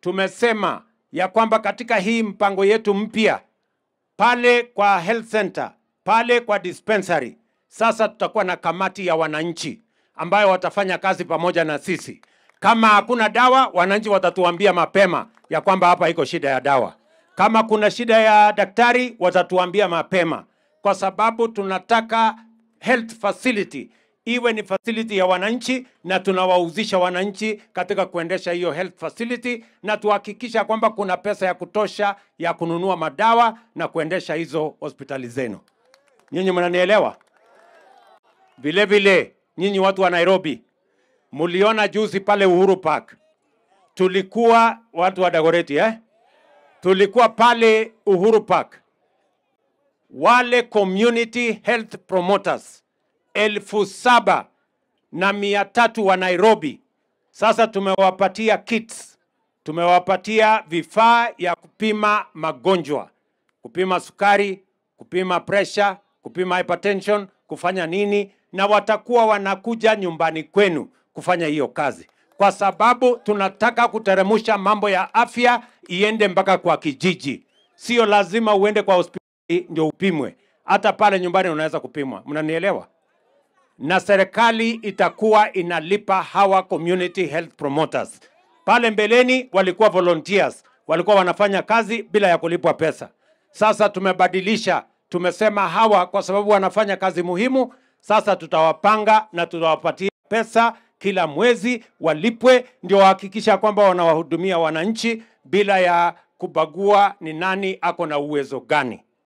tumesema ya kwamba katika hii mpango yetu mpya pale kwa health center, pale kwa dispensary, sasa tutakuwa na kamati ya wananchi ambayo watafanya kazi pamoja na sisi. Kama hakuna dawa, wananchi watatuambia mapema ya kwamba hapa iko shida ya dawa. Kama kuna shida ya daktari, watatuambia mapema, kwa sababu tunataka health facility iwe ni facility ya wananchi, na tunawauzisha wananchi katika kuendesha hiyo health facility, na tuhakikisha kwamba kuna pesa ya kutosha ya kununua madawa na kuendesha hizo hospitali zenu. Nyinyi mnanielewa? Vile vile nyinyi watu wa Nairobi, mliona juzi pale Uhuru Park, tulikuwa watu wa Dagoretti eh? tulikuwa pale Uhuru Park, wale community health promoters elfu saba na mia tatu wa Nairobi. Sasa tumewapatia kits, tumewapatia vifaa ya kupima magonjwa, kupima sukari, kupima pressure, kupima hypertension, kufanya nini, na watakuwa wanakuja nyumbani kwenu kufanya hiyo kazi, kwa sababu tunataka kuteremusha mambo ya afya iende mpaka kwa kijiji. Sio lazima uende kwa hospitali ndio upimwe, hata pale nyumbani unaweza kupimwa. Mnanielewa? Na serikali itakuwa inalipa hawa community health promoters. Pale mbeleni walikuwa volunteers, walikuwa wanafanya kazi bila ya kulipwa pesa. Sasa tumebadilisha, tumesema hawa kwa sababu wanafanya kazi muhimu, sasa tutawapanga na tutawapatia pesa kila mwezi walipwe, ndio wahakikisha kwamba wanawahudumia wananchi bila ya kubagua ni nani ako na uwezo gani.